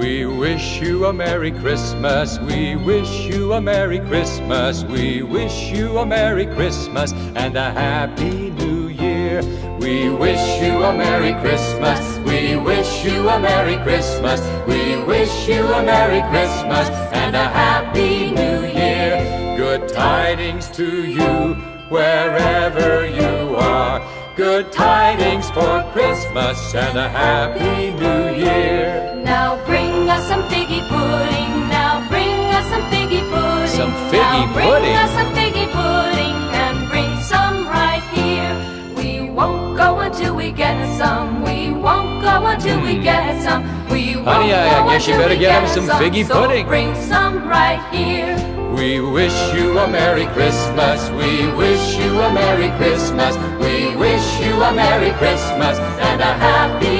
wish you a Merry Christmas. We wish you a Merry Christmas. We wish you a Merry Christmas and a Happy New Year. We wish you a Merry Christmas. We wish you a Merry Christmas. We wish you a Merry Christmas and a Happy New Year. Good tidings to you wherever you are. Good tidings for Christmas and a Happy New Year. Now bring us some figgy pudding. Now bring us some figgy pudding. Some figgy now bring pudding? us some figgy pudding and bring some right here. We won't go until we get some. We won't go until we hmm. get some. We Honey, I- I go guess you better get him some some figgy so. Bring some right here. We wish you a Merry Christmas. We wish you a Merry Christmas. We wish you a Merry Christmas and a Happy New Year. Good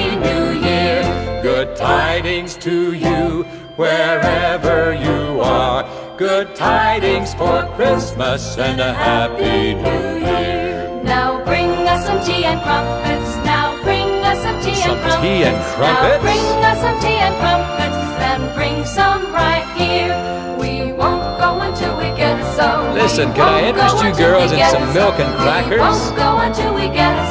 tidings to you wherever you are. Good tidings for Christmas and a Happy New Year. Now bring us some tea and crumpets. Now bring us some tea Some and crumpets. tea and Now bring us some tea and crumpets and bring some right here. We won't go until we get some. We Listen, can I interest go you until girls we in get some milk and We crackers? won't go until we get some.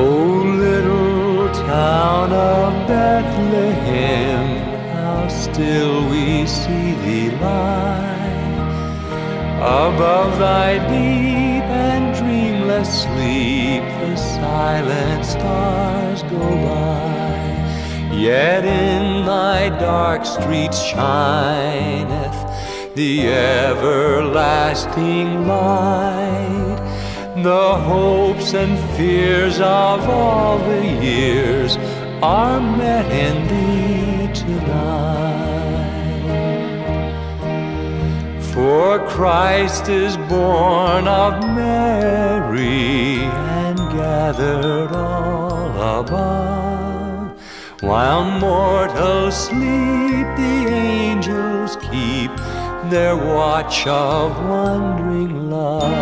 Oh, little town of Bethlehem, how still we see thee lie. Above thy deep and dreamless sleep, the silent stars go by. Yet in thy dark streets shineth the everlasting light. The hopes and fears of all the years are met in thee tonight. For Christ is born of Mary and gathered all above. While mortals sleep, the angels keep their watch of wondering love.